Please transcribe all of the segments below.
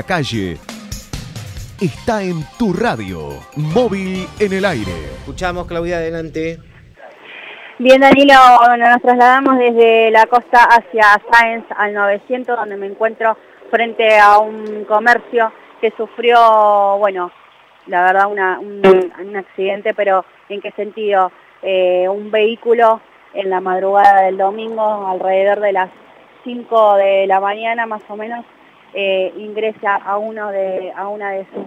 La calle está en tu radio, móvil en el aire. Escuchamos, Claudia, adelante. Bien, Danilo, nos trasladamos desde la costa hacia Sáenz al 900, donde me encuentro frente a un comercio que sufrió, bueno, la verdad, un, accidente, pero ¿en qué sentido? Eh, un vehículo en la madrugada del domingo, alrededor de las 5 de la mañana más o menos, eh, ingresa a, uno de, a una de sus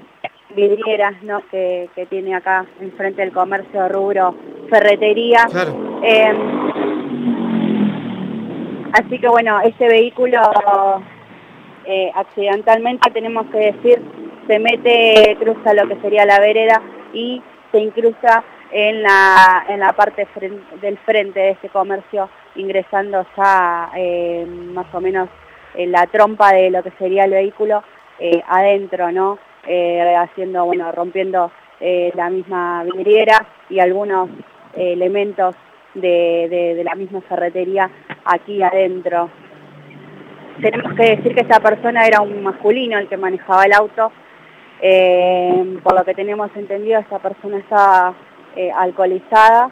vidrieras ¿no? que, tiene acá enfrente del comercio rubro ferretería. Em, así que bueno, este vehículo eh, accidentalmente tenemos que decir se mete, cruza lo que sería la vereda y se incruza en la, en la parte del frente de este comercio ingresando ya eh, más o menos en la trompa de lo que sería el vehículo eh, adentro, ¿no? Eh, haciendo, bueno, rompiendo la misma vidriera y algunos elementos de, la misma ferretería aquí adentro. Tenemos que decir que esta persona era un masculino el que manejaba el auto, por lo que tenemos entendido esta persona está alcoholizada,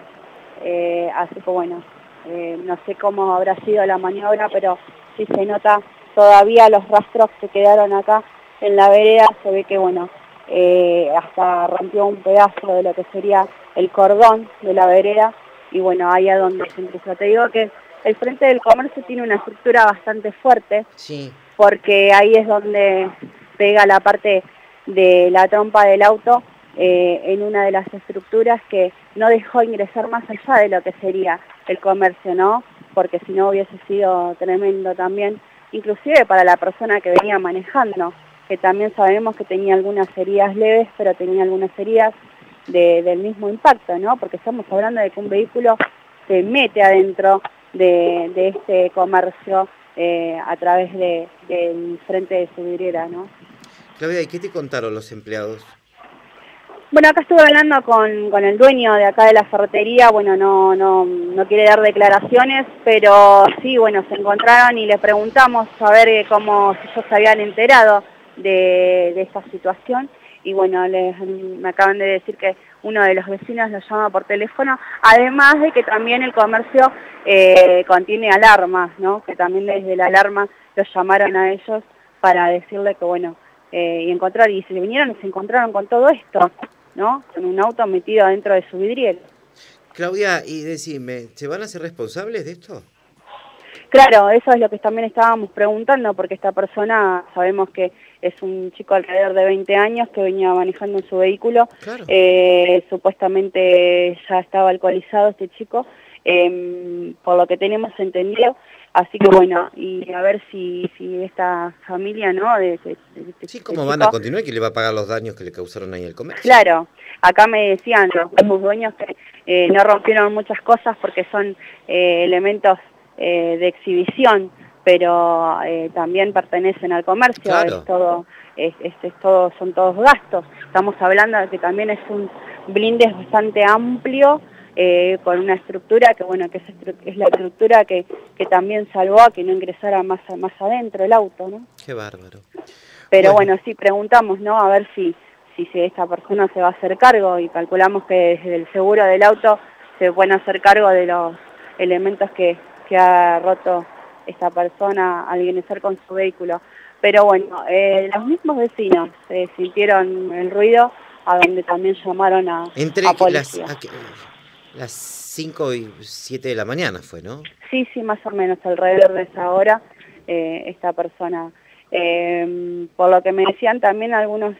así que bueno, eh, no sé cómo habrá sido la maniobra, pero si se nota todavía los rastros que quedaron acá en la vereda, se ve que bueno, eh, hasta rompió un pedazo de lo que sería el cordón de la vereda y bueno, ahí a donde se empezó. Te digo que el frente del comercio tiene una estructura bastante fuerte, sí. porque ahí es donde pega la parte de la trompa del auto eh, en una de las estructuras que no dejó ingresar más allá de lo que sería el comercio, ¿no? Porque si no hubiese sido tremendo también, inclusive para la persona que venía manejando, que también sabemos que tenía algunas heridas leves, pero tenía algunas heridas del mismo impacto, ¿no? Porque estamos hablando de que un vehículo se mete adentro de, este comercio eh, a través del frente de su vidriera, ¿no? Claudia, ¿y qué te contaron los empleados? Bueno, acá estuve hablando con, el dueño de acá de la ferretería, bueno, no, no, no quiere dar declaraciones, pero sí, bueno, se encontraron y le preguntamos a ver eh, cómo ellos se habían enterado de, esta situación y bueno, les, me acaban de decir que uno de los vecinos lo llama por teléfono, además de que también el comercio eh, contiene alarmas, ¿no? Que también desde la alarma los llamaron a ellos para decirle que bueno, eh, y encontrar, y se vinieron y se encontraron con todo esto. ¿No? Con un auto metido adentro de su vidriera. Claudia, y decime, ¿se van a ser responsables de esto? Claro, eso es lo que también estábamos preguntando, porque esta persona sabemos que es un chico alrededor de 20 años que venía manejando en su vehículo. Eh, supuestamente ya estaba alcoholizado este chico. Em, por lo que tenemos entendido, Así que bueno, y a ver si, si esta familia, ¿no? De, sí, ¿cómo van a continuar? ¿Quién le va a pagar los daños que le causaron ahí el comercio? Claro, acá me decían los dueños que eh, no rompieron muchas cosas porque son eh, elementos eh, de exhibición, pero también pertenecen al comercio, es todo, es, es, todo, son todos gastos. Estamos hablando de que también es un blindes bastante amplio, eh, con una estructura que bueno que es, la estructura que, que, también salvó a que no ingresara más, más adentro el auto, ¿no? Qué bárbaro. Pero bueno, sí, preguntamos, ¿no? A ver si, si esta persona se va a hacer cargo y calculamos que desde el seguro del auto se pueden hacer cargo de los elementos que, que ha roto esta persona al ingresar con su vehículo. Pero bueno, eh, los mismos vecinos se sintieron el ruido a donde también llamaron a, Entre a policía. Las 5 y 7 de la mañana fue, ¿no? Sí, sí, más o menos, alrededor de esa hora, eh, esta persona. Eh, por lo que me decían también algunos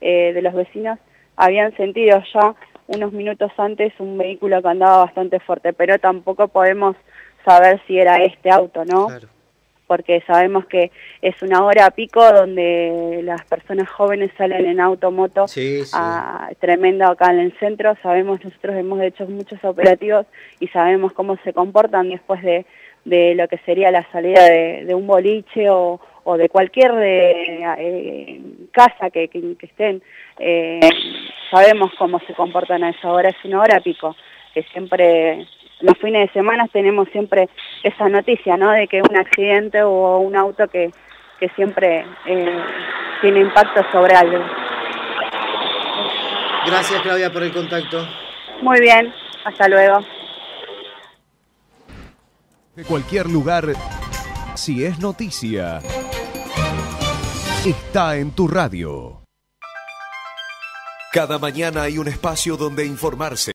eh, de los vecinos, habían sentido ya unos minutos antes un vehículo que andaba bastante fuerte, pero tampoco podemos saber si era este auto, ¿no? Claro porque sabemos que es una hora pico donde las personas jóvenes salen en automoto sí, tremendo acá en el centro, sabemos, nosotros hemos hecho muchos operativos y sabemos cómo se comportan después de, de lo que sería la salida de, un boliche o, o de cualquier eh, casa que, que, estén, eh, sabemos cómo se comportan a esa hora, es una hora pico, que siempre los fines de semana tenemos siempre esa noticia, ¿no? De que un accidente o un auto que, que siempre eh, tiene impacto sobre algo. Gracias Claudia por el contacto. Muy bien, hasta luego. De cualquier lugar, si es noticia, está en tu radio. Cada mañana hay un espacio donde informarse.